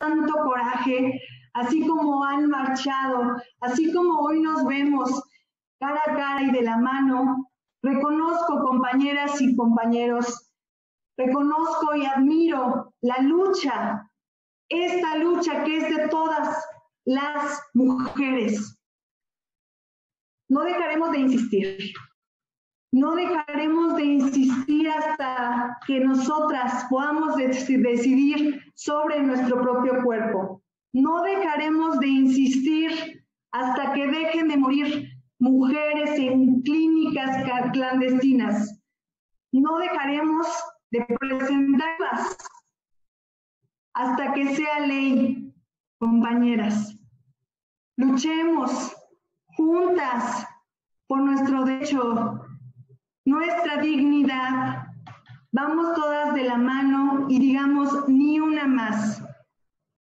tanto coraje, así como han marchado, así como hoy nos vemos cara a cara y de la mano, reconozco compañeras y compañeros, reconozco y admiro la lucha, esta lucha que es de todas las mujeres. No dejaremos de insistir. No dejaremos de insistir hasta que nosotras podamos decidir sobre nuestro propio cuerpo. No dejaremos de insistir hasta que dejen de morir mujeres en clínicas clandestinas. No dejaremos de presentarlas hasta que sea ley, compañeras. Luchemos juntas por nuestro derecho, nuestra dignidad. Vamos todas de la mano y digamos ni una más.